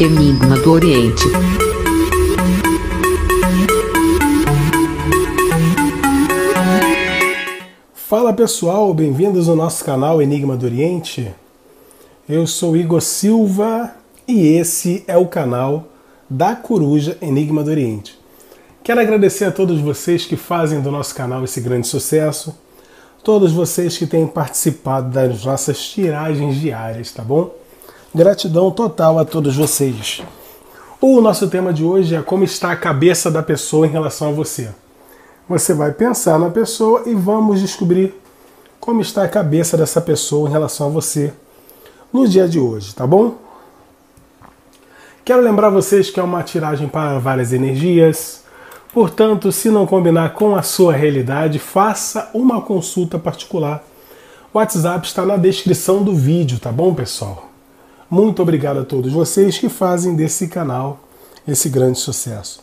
Enigma do Oriente. Fala pessoal, bem-vindos ao nosso canal Enigma do Oriente. Eu sou Igor Silva e esse é o canal da Coruja Enigma do Oriente. Quero agradecer a todos vocês que fazem do nosso canal esse grande sucesso, todos vocês que têm participado das nossas tiragens diárias, tá bom? Gratidão total a todos vocês. O nosso tema de hoje é como está a cabeça da pessoa em relação a você. Você vai pensar na pessoa e vamos descobrir como está a cabeça dessa pessoa em relação a você no dia de hoje, tá bom? Quero lembrar vocês que é uma tiragem para várias energias. Portanto, se não combinar com a sua realidade, faça uma consulta particular. O WhatsApp está na descrição do vídeo, tá bom, pessoal? Muito obrigado a todos vocês que fazem desse canal esse grande sucesso.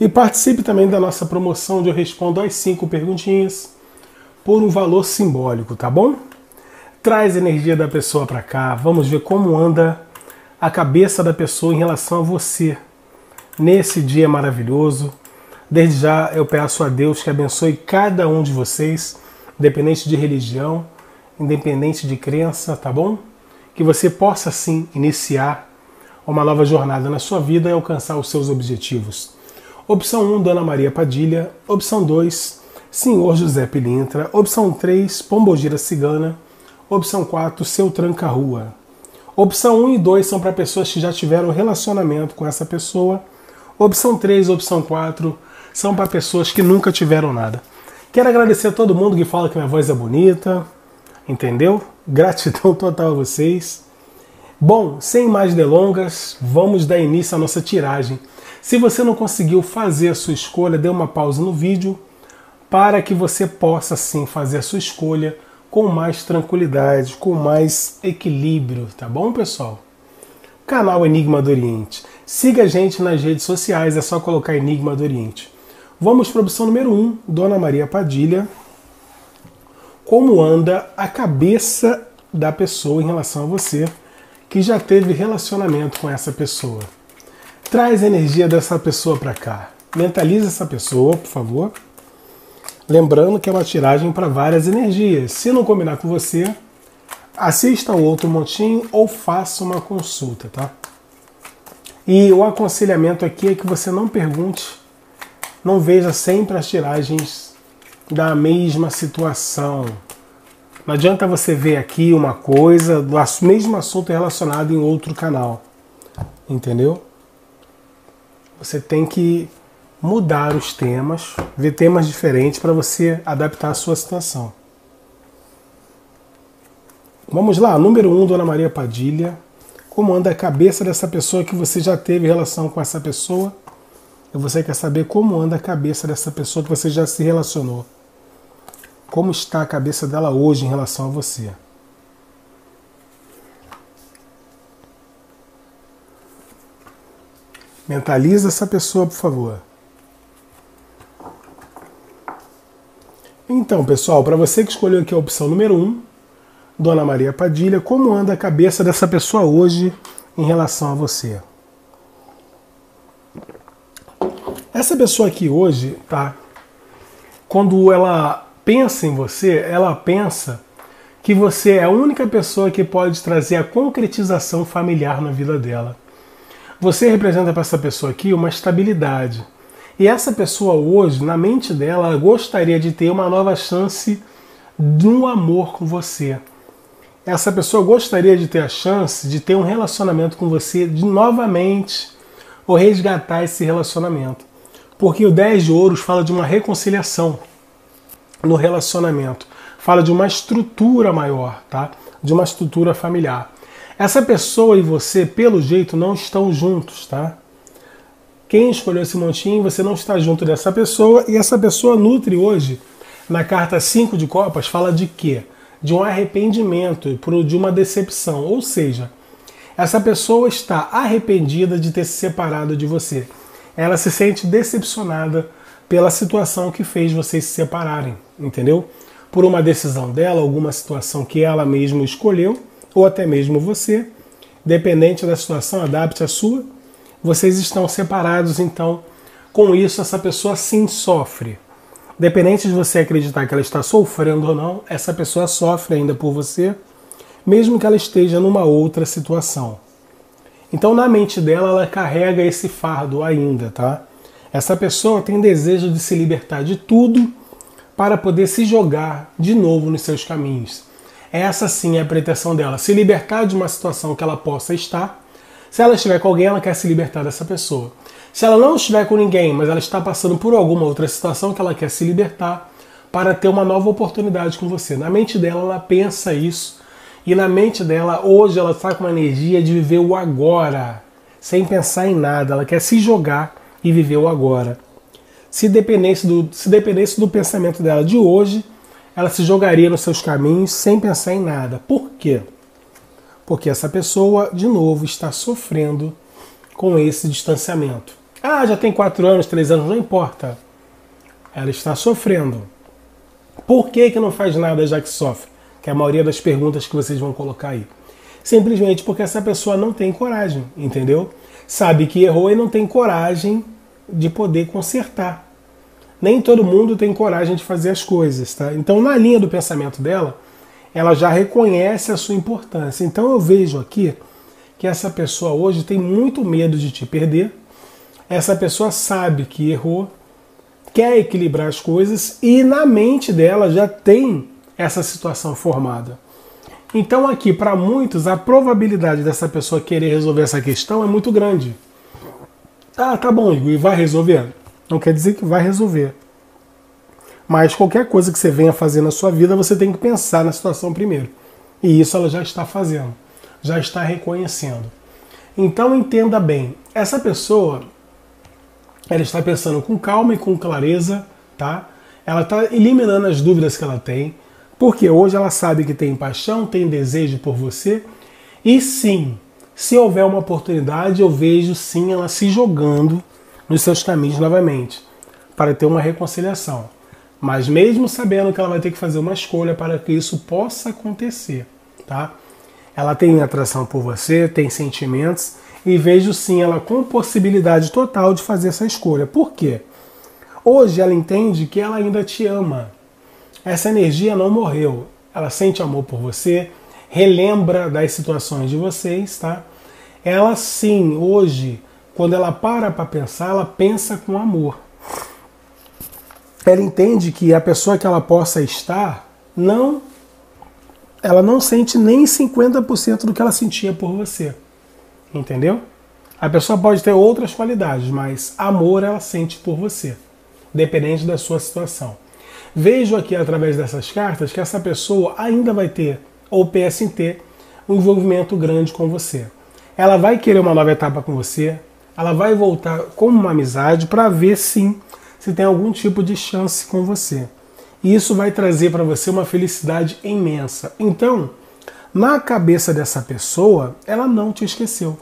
E participe também da nossa promoção onde eu respondo as cinco perguntinhas por um valor simbólico, tá bom? Traz energia da pessoa para cá, vamos ver como anda a cabeça da pessoa em relação a você nesse dia maravilhoso. Desde já eu peço a Deus que abençoe cada um de vocês, independente de religião, independente de crença, tá bom? Que você possa sim iniciar uma nova jornada na sua vida e alcançar os seus objetivos. Opção 1, Dona Maria Padilha. Opção 2, Senhor José Pilintra. Opção 3, Pombogira Cigana. Opção 4, Seu Tranca-Rua. Opção 1 e 2 são para pessoas que já tiveram relacionamento com essa pessoa. Opção 3 e opção 4 são para pessoas que nunca tiveram nada. Quero agradecer a todo mundo que fala que minha voz é bonita, entendeu? Gratidão total a vocês. Bom, sem mais delongas, vamos dar início à nossa tiragem. Se você não conseguiu fazer a sua escolha, dê uma pausa no vídeo para que você possa sim fazer a sua escolha com mais tranquilidade, com mais equilíbrio, tá bom, pessoal? Canal Enigma do Oriente. Siga a gente nas redes sociais, é só colocar Enigma do Oriente. Vamos para a opção número 1, um, Dona Maria Padilha como anda a cabeça da pessoa em relação a você que já teve relacionamento com essa pessoa. Traz a energia dessa pessoa para cá. Mentaliza essa pessoa, por favor. Lembrando que é uma tiragem para várias energias. Se não combinar com você, assista ao outro montinho ou faça uma consulta, tá? E o aconselhamento aqui é que você não pergunte, não veja sempre as tiragens da mesma situação. Não adianta você ver aqui uma coisa do mesmo assunto relacionado em outro canal. Entendeu? Você tem que mudar os temas, ver temas diferentes para você adaptar a sua situação. Vamos lá, número 1, um, Dona Maria Padilha. Como anda a cabeça dessa pessoa que você já teve relação com essa pessoa? E você quer saber como anda a cabeça dessa pessoa que você já se relacionou. Como está a cabeça dela hoje em relação a você? Mentaliza essa pessoa, por favor. Então, pessoal, para você que escolheu aqui a opção número 1, um, Dona Maria Padilha, como anda a cabeça dessa pessoa hoje em relação a você? Essa pessoa aqui hoje, tá? Quando ela pensa em você, ela pensa que você é a única pessoa que pode trazer a concretização familiar na vida dela. Você representa para essa pessoa aqui uma estabilidade. E essa pessoa hoje, na mente dela, gostaria de ter uma nova chance de um amor com você. Essa pessoa gostaria de ter a chance de ter um relacionamento com você de novamente ou resgatar esse relacionamento. Porque o 10 de ouros fala de uma reconciliação no relacionamento. Fala de uma estrutura maior, tá? De uma estrutura familiar. Essa pessoa e você, pelo jeito, não estão juntos, tá? Quem escolheu esse montinho, você não está junto dessa pessoa e essa pessoa nutre hoje, na carta 5 de Copas, fala de quê? De um arrependimento, de uma decepção. Ou seja, essa pessoa está arrependida de ter se separado de você. Ela se sente decepcionada pela situação que fez vocês se separarem, entendeu? Por uma decisão dela, alguma situação que ela mesma escolheu, ou até mesmo você, dependente da situação, adapte a sua vocês estão separados, então com isso essa pessoa sim sofre. Dependente de você acreditar que ela está sofrendo ou não, essa pessoa sofre ainda por você, mesmo que ela esteja numa outra situação. Então, na mente dela, ela carrega esse fardo ainda, tá? Essa pessoa tem desejo de se libertar de tudo para poder se jogar de novo nos seus caminhos. Essa sim é a pretensão dela, se libertar de uma situação que ela possa estar. Se ela estiver com alguém, ela quer se libertar dessa pessoa. Se ela não estiver com ninguém, mas ela está passando por alguma outra situação que ela quer se libertar para ter uma nova oportunidade com você. Na mente dela, ela pensa isso. E na mente dela, hoje, ela está com uma energia de viver o agora, sem pensar em nada. Ela quer se jogar e viver o agora. Se dependesse do, se dependesse do pensamento dela de hoje, ela se jogaria nos seus caminhos sem pensar em nada. Por quê? Porque essa pessoa, de novo, está sofrendo com esse distanciamento. Ah, já tem quatro anos, três anos, não importa. Ela está sofrendo. Por que, que não faz nada já que sofre? Que é a maioria das perguntas que vocês vão colocar aí. Simplesmente porque essa pessoa não tem coragem, entendeu? Sabe que errou e não tem coragem de poder consertar. Nem todo mundo tem coragem de fazer as coisas, tá? Então, na linha do pensamento dela, ela já reconhece a sua importância. Então, eu vejo aqui que essa pessoa hoje tem muito medo de te perder essa pessoa sabe que errou, quer equilibrar as coisas e na mente dela já tem essa situação formada. Então, aqui, para muitos, a probabilidade dessa pessoa querer resolver essa questão é muito grande. Ah, tá bom, Igor, e vai resolver? Não quer dizer que vai resolver. Mas qualquer coisa que você venha fazer na sua vida, você tem que pensar na situação primeiro. E isso ela já está fazendo, já está reconhecendo. Então entenda bem, essa pessoa ela está pensando com calma e com clareza, tá? Ela está eliminando as dúvidas que ela tem, porque hoje ela sabe que tem paixão, tem desejo por você, e sim, se houver uma oportunidade, eu vejo sim ela se jogando nos seus caminhos novamente, para ter uma reconciliação. Mas mesmo sabendo que ela vai ter que fazer uma escolha para que isso possa acontecer, tá? Ela tem atração por você, tem sentimentos, e vejo sim ela com possibilidade total de fazer essa escolha. Por quê? Hoje ela entende que ela ainda te ama. Essa energia não morreu. Ela sente amor por você, relembra das situações de vocês, tá? Ela sim, hoje, quando ela para para pensar, ela pensa com amor. Ela entende que a pessoa que ela possa estar não ela não sente nem 50% do que ela sentia por você. Entendeu? A pessoa pode ter outras qualidades, mas amor ela sente por você, dependente da sua situação. Vejo aqui através dessas cartas que essa pessoa ainda vai ter, ou PST, um envolvimento grande com você. Ela vai querer uma nova etapa com você, ela vai voltar como uma amizade para ver sim se tem algum tipo de chance com você. E isso vai trazer para você uma felicidade imensa. Então, na cabeça dessa pessoa, ela não te esqueceu.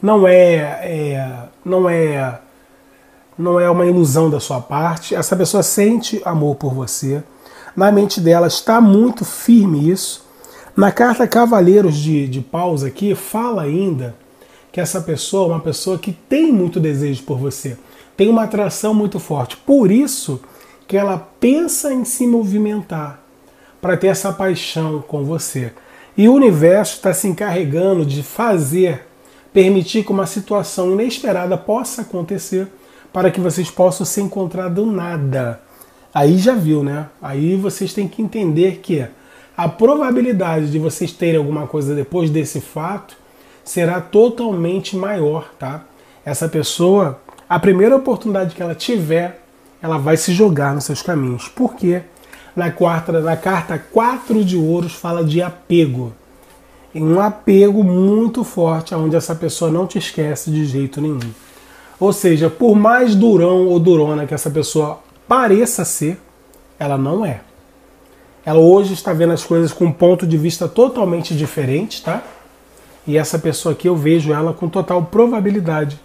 Não é, é, não é, não é uma ilusão da sua parte. Essa pessoa sente amor por você. Na mente dela está muito firme isso. Na carta Cavaleiros de, de Paus aqui, fala ainda que essa pessoa é uma pessoa que tem muito desejo por você, tem uma atração muito forte. Por isso que ela pensa em se movimentar para ter essa paixão com você. E o universo está se encarregando de fazer, permitir que uma situação inesperada possa acontecer para que vocês possam se encontrar do nada. Aí já viu, né? Aí vocês têm que entender que a probabilidade de vocês terem alguma coisa depois desse fato será totalmente maior, tá? Essa pessoa, a primeira oportunidade que ela tiver, ela vai se jogar nos seus caminhos. Por quê? na, quarta, na carta 4 de ouros fala de apego. Um apego muito forte, onde essa pessoa não te esquece de jeito nenhum. Ou seja, por mais durão ou durona que essa pessoa pareça ser, ela não é. Ela hoje está vendo as coisas com um ponto de vista totalmente diferente, tá? E essa pessoa aqui eu vejo ela com total probabilidade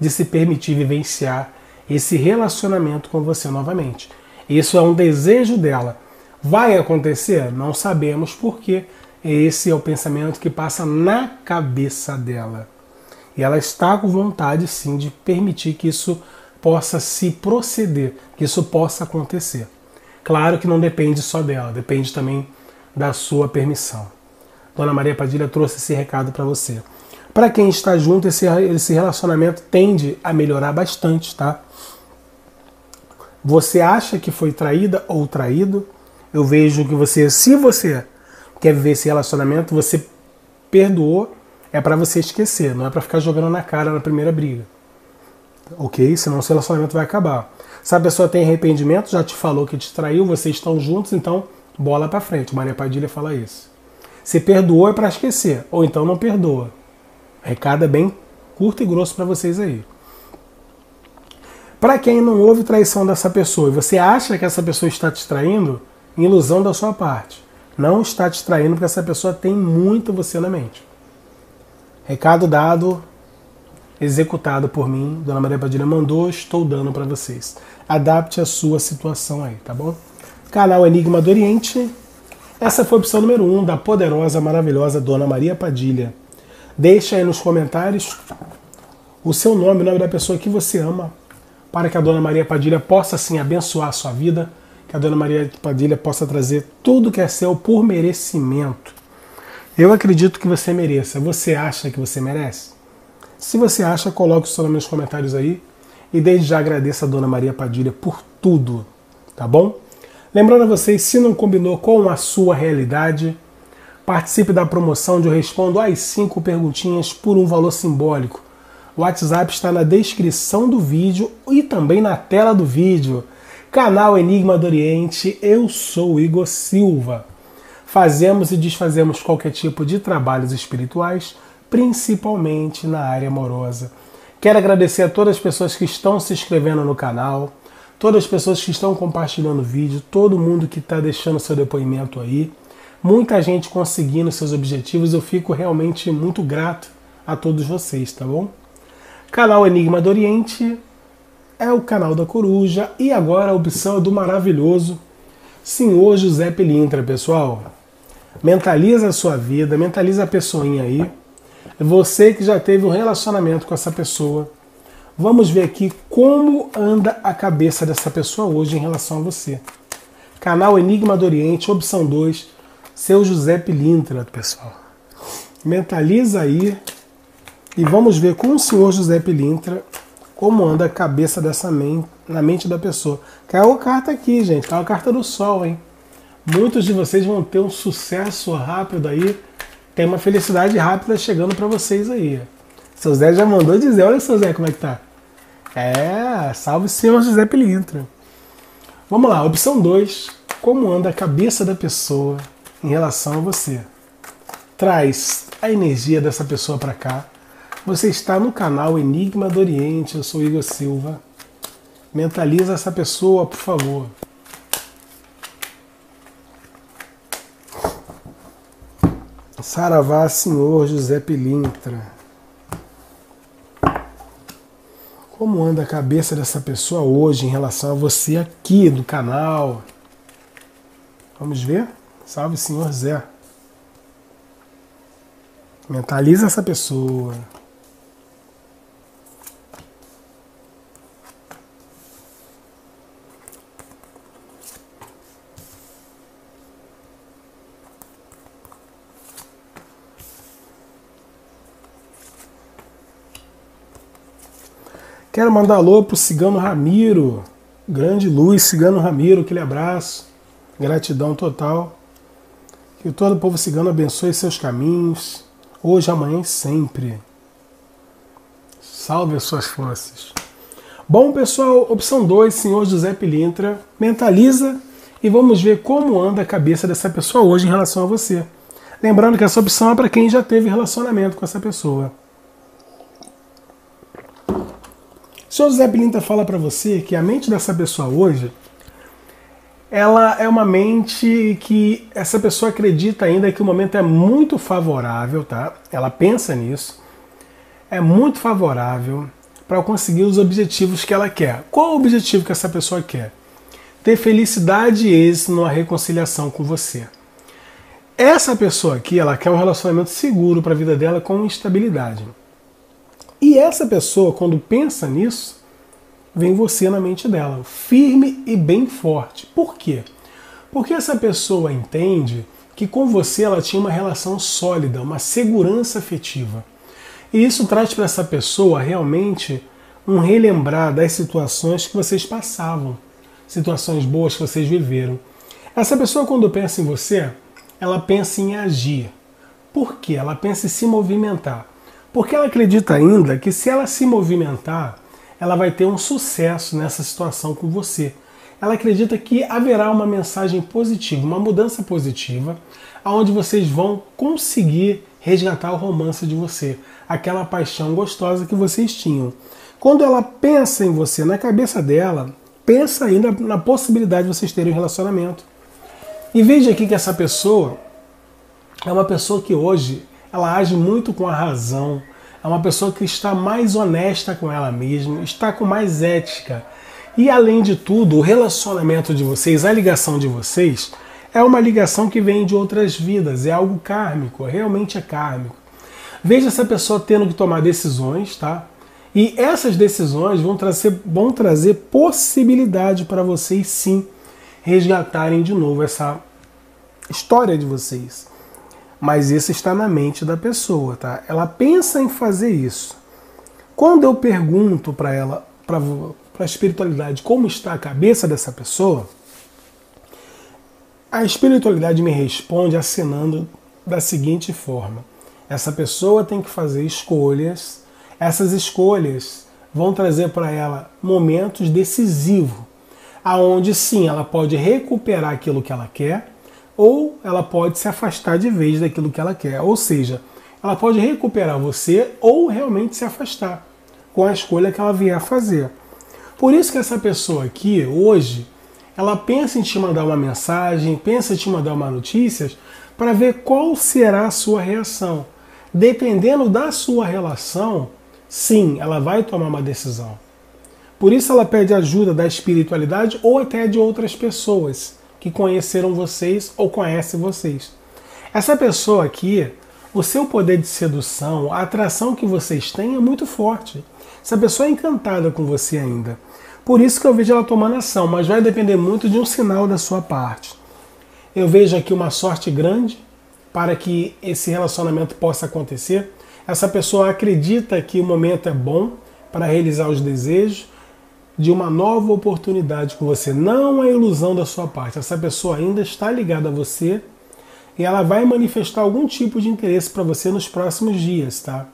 de se permitir vivenciar esse relacionamento com você novamente. Isso é um desejo dela. Vai acontecer? Não sabemos porque esse é o pensamento que passa na cabeça dela. E ela está com vontade sim de permitir que isso possa se proceder, que isso possa acontecer. Claro que não depende só dela, depende também da sua permissão. Dona Maria Padilha trouxe esse recado para você. Para quem está junto, esse, esse relacionamento tende a melhorar bastante, tá? Você acha que foi traída ou traído? Eu vejo que você, se você quer viver esse relacionamento, você perdoou, é para você esquecer, não é para ficar jogando na cara na primeira briga. Ok? Senão o seu relacionamento vai acabar. Se a pessoa tem arrependimento, já te falou que te traiu, vocês estão juntos, então bola para frente. Maria Padilha fala isso. Se perdoou é para esquecer, ou então não perdoa. Recado é bem curto e grosso para vocês aí. Para quem não houve traição dessa pessoa e você acha que essa pessoa está te traindo, ilusão da sua parte. Não está te traindo porque essa pessoa tem muito você na mente. Recado dado, executado por mim, Dona Maria Padilha mandou, estou dando para vocês. Adapte a sua situação aí, tá bom? Canal Enigma do Oriente. Essa foi a opção número 1 um da poderosa, maravilhosa Dona Maria Padilha. Deixa aí nos comentários o seu nome, o nome da pessoa que você ama, para que a Dona Maria Padilha possa assim abençoar a sua vida, que a Dona Maria Padilha possa trazer tudo que é seu por merecimento. Eu acredito que você mereça. Você acha que você merece? Se você acha, coloque seu nome nos comentários aí. E desde já agradeço a Dona Maria Padilha por tudo, tá bom? Lembrando a vocês, se não combinou com a sua realidade, participe da promoção onde eu respondo as cinco perguntinhas por um valor simbólico. O WhatsApp está na descrição do vídeo e também na tela do vídeo. Canal Enigma do Oriente, eu sou Igor Silva. Fazemos e desfazemos qualquer tipo de trabalhos espirituais, principalmente na área amorosa. Quero agradecer a todas as pessoas que estão se inscrevendo no canal, todas as pessoas que estão compartilhando o vídeo, todo mundo que está deixando seu depoimento aí. Muita gente conseguindo seus objetivos, eu fico realmente muito grato a todos vocês, tá bom? Canal Enigma do Oriente é o canal da Coruja e agora a opção é do maravilhoso Senhor José Pilintra, pessoal. Mentaliza a sua vida, mentaliza a pessoinha aí. Você que já teve um relacionamento com essa pessoa. Vamos ver aqui como anda a cabeça dessa pessoa hoje em relação a você. Canal Enigma do Oriente, opção 2, seu José Pilintra, pessoal. Mentaliza aí e vamos ver com o senhor José Pilintra como anda a cabeça dessa mente, na mente da pessoa. Caiu a carta aqui, gente. Caiu a carta do sol, hein? Muitos de vocês vão ter um sucesso rápido aí. Tem uma felicidade rápida chegando para vocês aí. Seu Zé já mandou dizer. Olha, seu Zé, como é que tá? É, salve senhor José Pilintra. Vamos lá, opção 2. Como anda a cabeça da pessoa em relação a você? Traz a energia dessa pessoa para cá você está no canal Enigma do Oriente, eu sou Igor Silva. Mentaliza essa pessoa, por favor. Saravá, senhor José Pilintra. Como anda a cabeça dessa pessoa hoje em relação a você aqui do canal? Vamos ver? Salve, senhor Zé. Mentaliza essa pessoa. Quero mandar alô pro Cigano Ramiro. Grande luz, Cigano Ramiro, aquele abraço. Gratidão total. Que todo o povo cigano abençoe seus caminhos, hoje, amanhã e sempre. Salve as suas forças. Bom, pessoal, opção 2, senhor José Pilintra, mentaliza e vamos ver como anda a cabeça dessa pessoa hoje em relação a você. Lembrando que essa opção é para quem já teve relacionamento com essa pessoa. Senhor José Pilinta fala para você que a mente dessa pessoa hoje ela é uma mente que essa pessoa acredita ainda que o momento é muito favorável, tá? Ela pensa nisso. É muito favorável para conseguir os objetivos que ela quer. Qual o objetivo que essa pessoa quer? Ter felicidade e êxito numa reconciliação com você. Essa pessoa aqui, ela quer um relacionamento seguro para a vida dela com estabilidade. E essa pessoa, quando pensa nisso, vem você na mente dela, firme e bem forte. Por quê? Porque essa pessoa entende que com você ela tinha uma relação sólida, uma segurança afetiva. E isso traz para essa pessoa realmente um relembrar das situações que vocês passavam, situações boas que vocês viveram. Essa pessoa, quando pensa em você, ela pensa em agir. Por quê? Ela pensa em se movimentar. Porque ela acredita ainda que se ela se movimentar, ela vai ter um sucesso nessa situação com você. Ela acredita que haverá uma mensagem positiva, uma mudança positiva, aonde vocês vão conseguir resgatar o romance de você, aquela paixão gostosa que vocês tinham. Quando ela pensa em você, na cabeça dela, pensa ainda na possibilidade de vocês terem um relacionamento. E veja aqui que essa pessoa é uma pessoa que hoje ela age muito com a razão, é uma pessoa que está mais honesta com ela mesma, está com mais ética. E além de tudo, o relacionamento de vocês, a ligação de vocês, é uma ligação que vem de outras vidas, é algo kármico, realmente é kármico. Veja essa pessoa tendo que tomar decisões, tá? E essas decisões vão trazer, vão trazer possibilidade para vocês sim resgatarem de novo essa história de vocês. Mas isso está na mente da pessoa, tá? Ela pensa em fazer isso. Quando eu pergunto para ela, para a espiritualidade, como está a cabeça dessa pessoa, a espiritualidade me responde acenando da seguinte forma: essa pessoa tem que fazer escolhas, essas escolhas vão trazer para ela momentos decisivos, aonde sim ela pode recuperar aquilo que ela quer, ou ela pode se afastar de vez daquilo que ela quer. Ou seja, ela pode recuperar você ou realmente se afastar com a escolha que ela vier a fazer. Por isso que essa pessoa aqui, hoje, ela pensa em te mandar uma mensagem, pensa em te mandar uma notícia para ver qual será a sua reação. Dependendo da sua relação, sim, ela vai tomar uma decisão. Por isso ela pede ajuda da espiritualidade ou até de outras pessoas que conheceram vocês ou conhecem vocês. Essa pessoa aqui, o seu poder de sedução, a atração que vocês têm é muito forte. Essa pessoa é encantada com você ainda. Por isso que eu vejo ela tomando ação, mas vai depender muito de um sinal da sua parte. Eu vejo aqui uma sorte grande para que esse relacionamento possa acontecer. Essa pessoa acredita que o momento é bom para realizar os desejos, de uma nova oportunidade com você. Não é ilusão da sua parte. Essa pessoa ainda está ligada a você e ela vai manifestar algum tipo de interesse para você nos próximos dias, tá?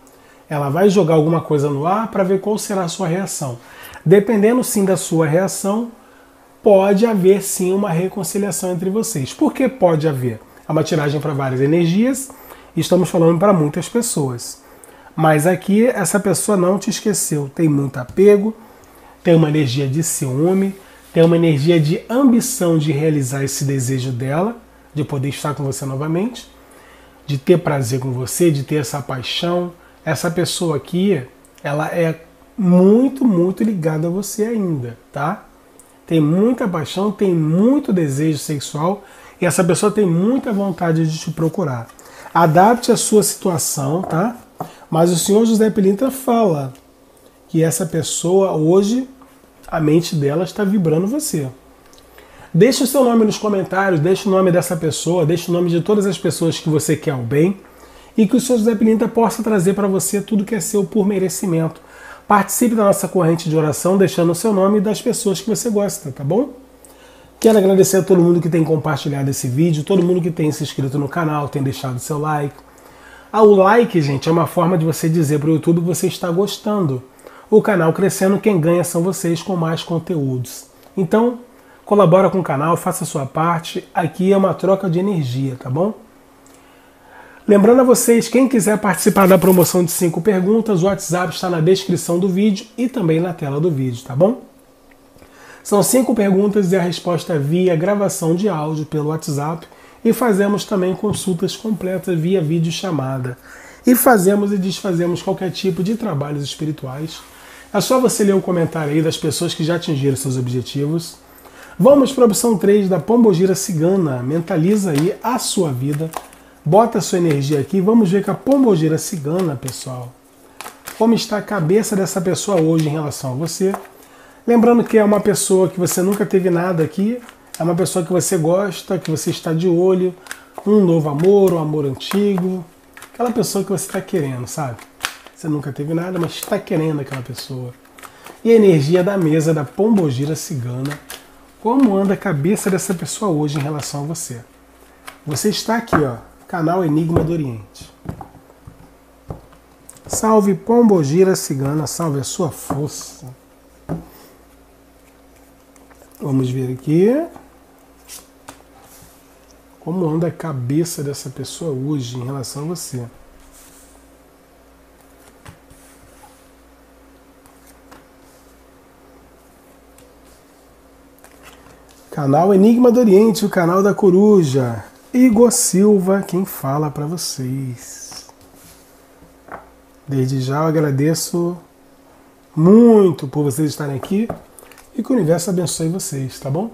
Ela vai jogar alguma coisa no ar para ver qual será a sua reação. Dependendo sim da sua reação, pode haver sim uma reconciliação entre vocês. Por que pode haver? É uma tiragem para várias energias e estamos falando para muitas pessoas. Mas aqui essa pessoa não te esqueceu, tem muito apego, tem uma energia de ciúme, tem uma energia de ambição de realizar esse desejo dela, de poder estar com você novamente, de ter prazer com você, de ter essa paixão. Essa pessoa aqui, ela é muito, muito ligada a você ainda, tá? Tem muita paixão, tem muito desejo sexual e essa pessoa tem muita vontade de te procurar. Adapte a sua situação, tá? Mas o senhor José Pilintra fala que essa pessoa hoje a mente dela está vibrando você. Deixe o seu nome nos comentários, deixe o nome dessa pessoa, deixe o nome de todas as pessoas que você quer o bem e que o seu José Pilinta possa trazer para você tudo que é seu por merecimento. Participe da nossa corrente de oração deixando o seu nome e das pessoas que você gosta, tá bom? Quero agradecer a todo mundo que tem compartilhado esse vídeo, todo mundo que tem se inscrito no canal, tem deixado seu like. Ah, o like, gente, é uma forma de você dizer para o YouTube que você está gostando o canal crescendo, quem ganha são vocês com mais conteúdos. Então, colabora com o canal, faça a sua parte. Aqui é uma troca de energia, tá bom? Lembrando a vocês, quem quiser participar da promoção de 5 perguntas, o WhatsApp está na descrição do vídeo e também na tela do vídeo, tá bom? São cinco perguntas e a resposta é via gravação de áudio pelo WhatsApp e fazemos também consultas completas via vídeo chamada. E fazemos e desfazemos qualquer tipo de trabalhos espirituais é só você ler o comentário aí das pessoas que já atingiram seus objetivos. Vamos para a opção 3 da Pombogira Cigana. Mentaliza aí a sua vida. Bota a sua energia aqui. Vamos ver com a Pombogira Cigana, pessoal. como está a cabeça dessa pessoa hoje em relação a você. Lembrando que é uma pessoa que você nunca teve nada aqui, é uma pessoa que você gosta, que você está de olho, um novo amor, um amor antigo, aquela pessoa que você está querendo, sabe? Você nunca teve nada, mas está querendo aquela pessoa. E a energia da mesa da pombogira cigana, como anda a cabeça dessa pessoa hoje em relação a você? Você está aqui, ó, canal Enigma do Oriente. Salve Pombogira Cigana, salve a sua força. Vamos ver aqui. Como anda a cabeça dessa pessoa hoje em relação a você? Canal Enigma do Oriente, o canal da coruja. Igor Silva, quem fala para vocês. Desde já eu agradeço muito por vocês estarem aqui e que o universo abençoe vocês, tá bom?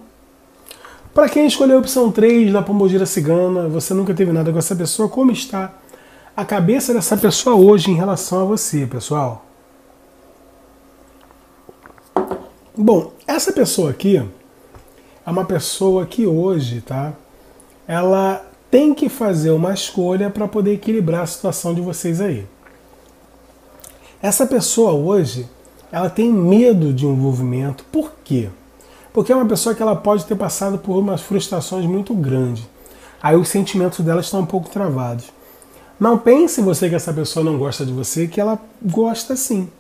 Para quem escolheu a opção 3 da Pombogira Cigana, você nunca teve nada com essa pessoa, como está a cabeça dessa pessoa hoje em relação a você, pessoal? Bom, essa pessoa aqui é uma pessoa que hoje, tá? Ela tem que fazer uma escolha para poder equilibrar a situação de vocês aí. Essa pessoa hoje, ela tem medo de envolvimento. Por quê? Porque é uma pessoa que ela pode ter passado por umas frustrações muito grandes. Aí os sentimentos dela estão um pouco travados. Não pense você que essa pessoa não gosta de você, que ela gosta sim.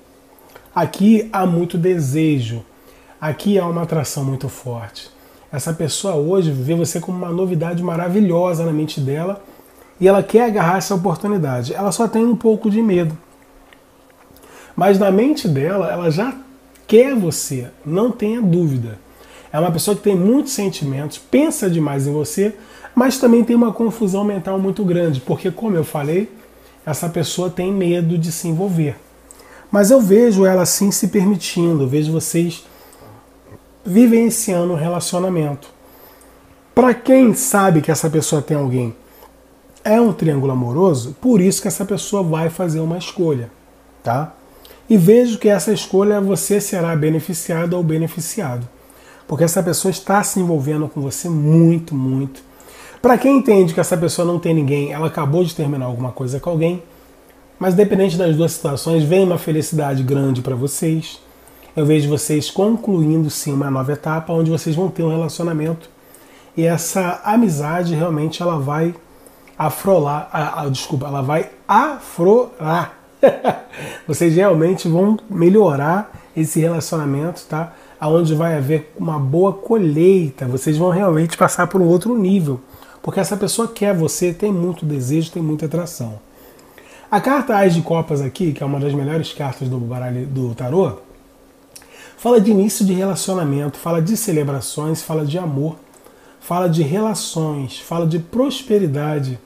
Aqui há muito desejo. Aqui há uma atração muito forte. Essa pessoa hoje vê você como uma novidade maravilhosa na mente dela e ela quer agarrar essa oportunidade. Ela só tem um pouco de medo. Mas na mente dela, ela já quer você, não tenha dúvida. É uma pessoa que tem muitos sentimentos, pensa demais em você, mas também tem uma confusão mental muito grande, porque, como eu falei, essa pessoa tem medo de se envolver. Mas eu vejo ela assim se permitindo, vejo vocês vivenciando um relacionamento. Para quem sabe que essa pessoa tem alguém, é um triângulo amoroso, por isso que essa pessoa vai fazer uma escolha, tá? E vejo que essa escolha você será beneficiado ou beneficiado, porque essa pessoa está se envolvendo com você muito, muito. Para quem entende que essa pessoa não tem ninguém, ela acabou de terminar alguma coisa com alguém, mas dependente das duas situações, vem uma felicidade grande para vocês eu vejo vocês concluindo sim uma nova etapa onde vocês vão ter um relacionamento e essa amizade realmente ela vai afrolar, a, a, desculpa, ela vai afrolar. vocês realmente vão melhorar esse relacionamento, tá? Aonde vai haver uma boa colheita, vocês vão realmente passar por um outro nível, porque essa pessoa quer você, tem muito desejo, tem muita atração. A carta Ás de Copas aqui, que é uma das melhores cartas do baralho do tarô, Fala de início de relacionamento, fala de celebrações, fala de amor, fala de relações, fala de prosperidade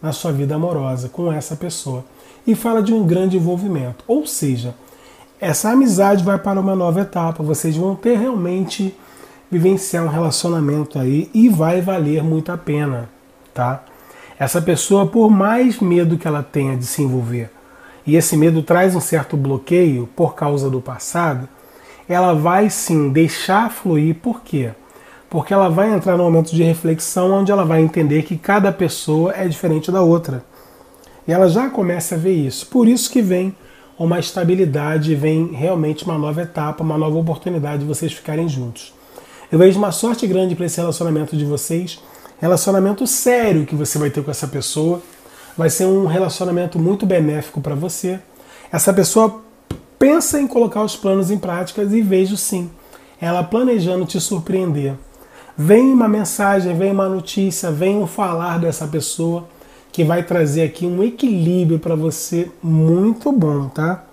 na sua vida amorosa com essa pessoa e fala de um grande envolvimento. Ou seja, essa amizade vai para uma nova etapa, vocês vão ter realmente vivenciar um relacionamento aí e vai valer muito a pena, tá? Essa pessoa, por mais medo que ela tenha de se envolver, e esse medo traz um certo bloqueio por causa do passado, ela vai sim deixar fluir. Por quê? Porque ela vai entrar num momento de reflexão onde ela vai entender que cada pessoa é diferente da outra. E ela já começa a ver isso. Por isso que vem uma estabilidade, vem realmente uma nova etapa, uma nova oportunidade de vocês ficarem juntos. Eu vejo uma sorte grande para esse relacionamento de vocês, relacionamento sério que você vai ter com essa pessoa. Vai ser um relacionamento muito benéfico para você. Essa pessoa pensa em colocar os planos em práticas e vejo sim ela planejando te surpreender. Vem uma mensagem, vem uma notícia, vem um falar dessa pessoa que vai trazer aqui um equilíbrio para você muito bom, tá?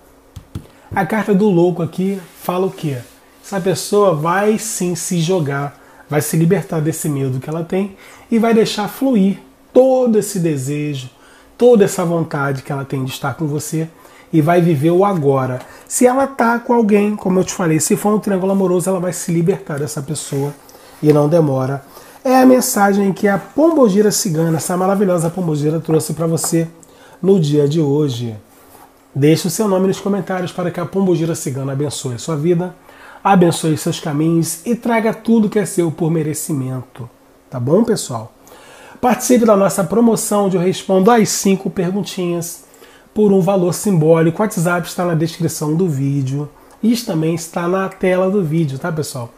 A carta do louco aqui fala o quê? Essa pessoa vai sim se jogar, vai se libertar desse medo que ela tem e vai deixar fluir todo esse desejo, toda essa vontade que ela tem de estar com você e vai viver o agora. Se ela tá com alguém, como eu te falei, se for um triângulo amoroso, ela vai se libertar dessa pessoa e não demora. É a mensagem que a Pombogira Cigana, essa maravilhosa Pombogira, trouxe para você no dia de hoje. Deixe o seu nome nos comentários para que a Pombogira Cigana abençoe a sua vida, abençoe seus caminhos e traga tudo que é seu por merecimento. Tá bom, pessoal? Participe da nossa promoção onde eu respondo as cinco perguntinhas por um valor simbólico. O WhatsApp está na descrição do vídeo e também está na tela do vídeo, tá, pessoal?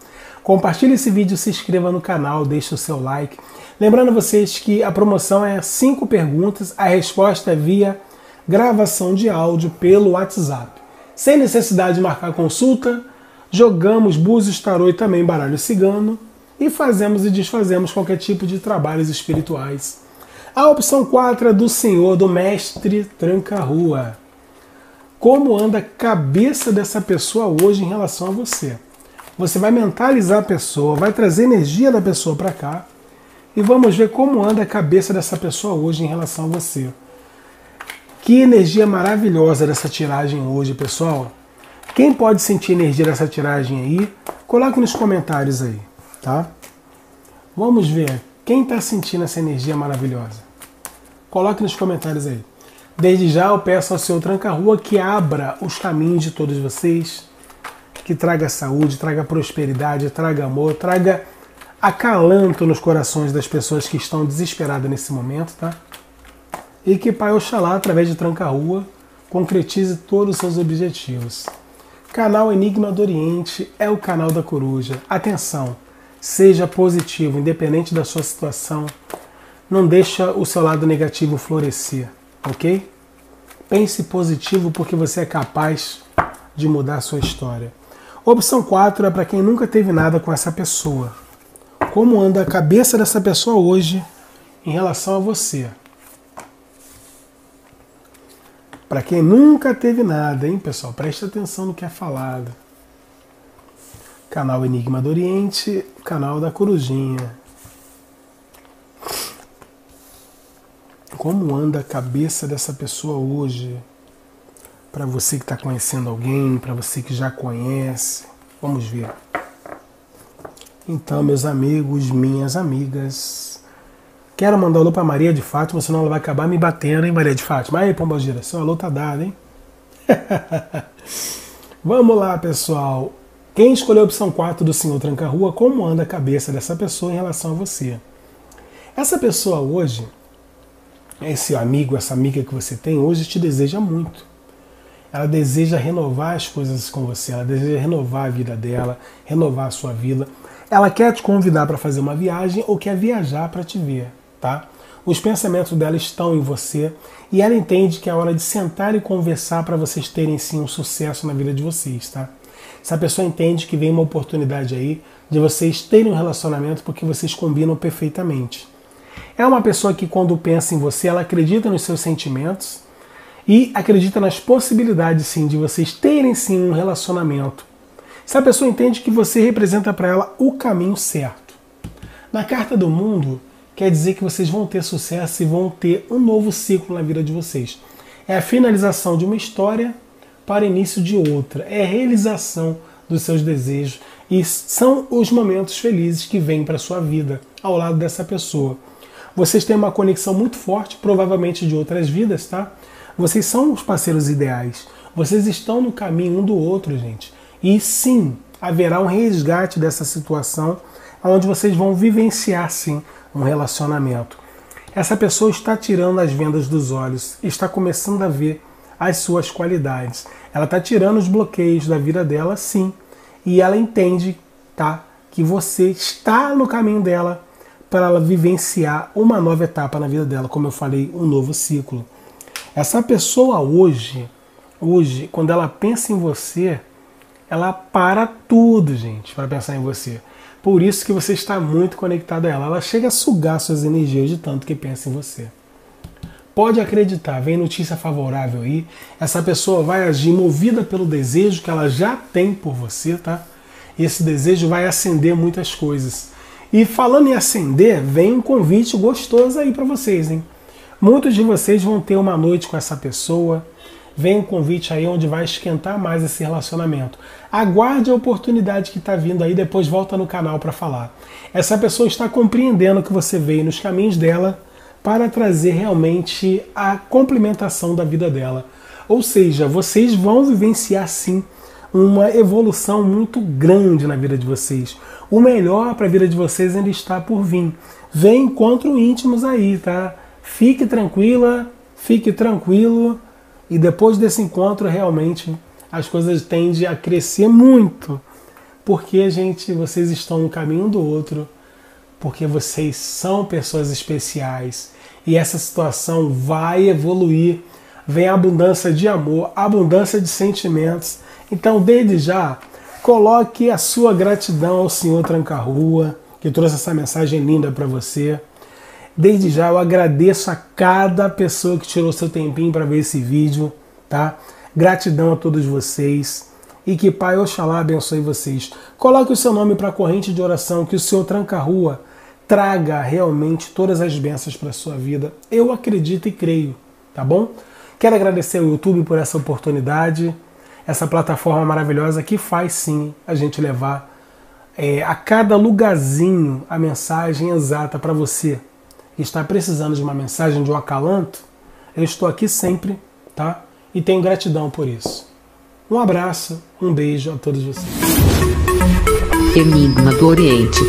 Compartilhe esse vídeo, se inscreva no canal, deixe o seu like. Lembrando vocês que a promoção é cinco perguntas, a resposta é via gravação de áudio pelo WhatsApp. Sem necessidade de marcar consulta, jogamos búzios, tarô e também baralho cigano e fazemos e desfazemos qualquer tipo de trabalhos espirituais. A opção 4 é do senhor, do mestre tranca-rua. Como anda a cabeça dessa pessoa hoje em relação a você? Você vai mentalizar a pessoa, vai trazer energia da pessoa para cá e vamos ver como anda a cabeça dessa pessoa hoje em relação a você. Que energia maravilhosa dessa tiragem hoje, pessoal. Quem pode sentir energia dessa tiragem aí, coloque nos comentários aí, tá? Vamos ver quem está sentindo essa energia maravilhosa. Coloque nos comentários aí. Desde já eu peço ao seu tranca-rua que abra os caminhos de todos vocês, que traga saúde, traga prosperidade, traga amor, traga acalanto nos corações das pessoas que estão desesperadas nesse momento, tá? e que Pai Oxalá, através de Tranca-Rua, concretize todos os seus objetivos. Canal Enigma do Oriente é o canal da coruja. Atenção, seja positivo, independente da sua situação. Não deixa o seu lado negativo florescer, ok? Pense positivo porque você é capaz de mudar a sua história. Opção 4 é para quem nunca teve nada com essa pessoa. Como anda a cabeça dessa pessoa hoje em relação a você? Para quem nunca teve nada, hein, pessoal? Preste atenção no que é falado. Canal Enigma do Oriente, canal da Corujinha. Como anda a cabeça dessa pessoa hoje? Para você que está conhecendo alguém, para você que já conhece. Vamos ver. Então, meus amigos, minhas amigas, Quero mandar um alô pra Maria de Fátima, senão ela vai acabar me batendo, hein, Maria de Fátima? Aí, Pombalgira, seu alô tá dado, hein? Vamos lá, pessoal. Quem escolheu a opção 4 do Senhor Tranca-Rua, como anda a cabeça dessa pessoa em relação a você? Essa pessoa hoje, esse amigo, essa amiga que você tem hoje, te deseja muito. Ela deseja renovar as coisas com você, ela deseja renovar a vida dela, renovar a sua vida. Ela quer te convidar para fazer uma viagem ou quer viajar para te ver tá? Os pensamentos dela estão em você e ela entende que é hora de sentar e conversar para vocês terem sim um sucesso na vida de vocês, tá? Essa pessoa entende que vem uma oportunidade aí de vocês terem um relacionamento porque vocês combinam perfeitamente. É uma pessoa que quando pensa em você, ela acredita nos seus sentimentos e acredita nas possibilidades sim de vocês terem sim um relacionamento. Essa pessoa entende que você representa para ela o caminho certo. Na carta do mundo, quer dizer que vocês vão ter sucesso e vão ter um novo ciclo na vida de vocês. É a finalização de uma história para início de outra. É a realização dos seus desejos e são os momentos felizes que vêm para a sua vida ao lado dessa pessoa. Vocês têm uma conexão muito forte, provavelmente de outras vidas, tá? Vocês são os parceiros ideais. Vocês estão no caminho um do outro, gente. E sim, haverá um resgate dessa situação onde vocês vão vivenciar sim um relacionamento. Essa pessoa está tirando as vendas dos olhos, está começando a ver as suas qualidades. Ela está tirando os bloqueios da vida dela, sim, e ela entende, tá, que você está no caminho dela para ela vivenciar uma nova etapa na vida dela, como eu falei, um novo ciclo. Essa pessoa hoje, hoje, quando ela pensa em você, ela para tudo, gente, para pensar em você. Por isso que você está muito conectado a ela. Ela chega a sugar suas energias de tanto que pensa em você. Pode acreditar, vem notícia favorável aí. Essa pessoa vai agir movida pelo desejo que ela já tem por você, tá? E esse desejo vai acender muitas coisas. E falando em acender, vem um convite gostoso aí para vocês, hein? Muitos de vocês vão ter uma noite com essa pessoa, vem um convite aí onde vai esquentar mais esse relacionamento. Aguarde a oportunidade que está vindo aí, depois volta no canal para falar. Essa pessoa está compreendendo que você veio nos caminhos dela para trazer realmente a complementação da vida dela. Ou seja, vocês vão vivenciar sim uma evolução muito grande na vida de vocês. O melhor para a vida de vocês ainda está por vir. Vem encontro íntimos aí, tá? Fique tranquila, fique tranquilo e depois desse encontro realmente as coisas tendem a crescer muito. Porque, gente, vocês estão no caminho do outro, porque vocês são pessoas especiais e essa situação vai evoluir vem abundância de amor, abundância de sentimentos. Então, desde já, coloque a sua gratidão ao Senhor Tranca-Rua, que trouxe essa mensagem linda para você. Desde já, eu agradeço a cada pessoa que tirou seu tempinho para ver esse vídeo, tá? Gratidão a todos vocês. E que Pai Oxalá abençoe vocês. Coloque o seu nome para a corrente de oração, que o Senhor Tranca-Rua traga realmente todas as bênçãos para a sua vida. Eu acredito e creio, tá bom? Quero agradecer ao YouTube por essa oportunidade, essa plataforma maravilhosa que faz sim a gente levar é, a cada lugarzinho a mensagem exata para você que está precisando de uma mensagem de um acalanto. Eu estou aqui sempre, tá? E tenho gratidão por isso. Um abraço, um beijo a todos vocês. Enigma do Oriente.